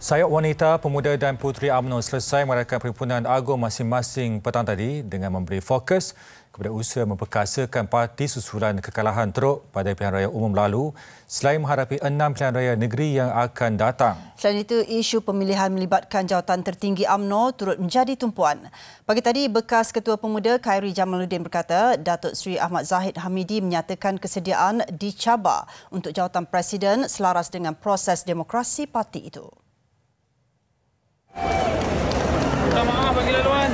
Sayap wanita, pemuda dan puteri UMNO selesai merayakan perhimpunan agung masing-masing petang tadi dengan memberi fokus kepada usaha memperkasakan parti susulan kekalahan teruk pada pilihan raya umum lalu selain menghadapi enam pilihan raya negeri yang akan datang. Selain itu, isu pemilihan melibatkan jawatan tertinggi UMNO turut menjadi tumpuan. Pagi tadi, bekas Ketua Pemuda Khairi Jamaluddin berkata Datuk Seri Ahmad Zahid Hamidi menyatakan kesediaan dicabar untuk jawatan Presiden selaras dengan proses demokrasi parti itu. Minta maaf bagi laluan.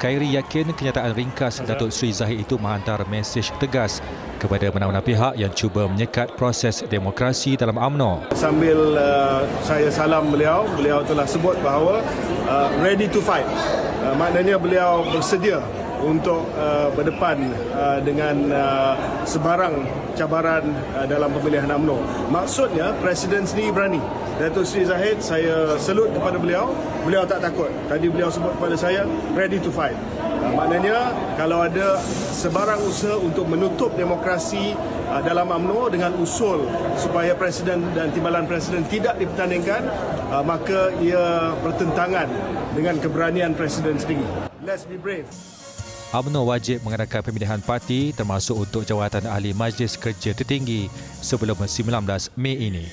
Khairi yakin kenyataan ringkas Datuk Seri Zahid itu menghantar mesej tegas kepada mana-mana pihak yang cuba menyekat proses demokrasi dalam UMNO. Sambil uh, saya salam beliau, beliau telah sebut bahawa uh, ready to fight. Uh, maknanya beliau bersedia untuk uh, berdepan uh, dengan uh, sebarang cabaran uh, dalam pemilihan UMNO. Maksudnya Presiden sendiri berani. Datuk Seri Zahid, saya selut kepada beliau. Beliau tak takut. Tadi beliau sebut kepada saya, ready to fight. Uh, maknanya kalau ada sebarang usaha untuk menutup demokrasi uh, dalam UMNO dengan usul supaya Presiden dan timbalan Presiden tidak dipertandingkan, uh, maka ia bertentangan dengan keberanian Presiden sendiri. Let's be brave. UMNO wajib mengadakan pemilihan parti termasuk untuk jawatan ahli Majlis Kerja Tertinggi sebelum 19 Mei ini.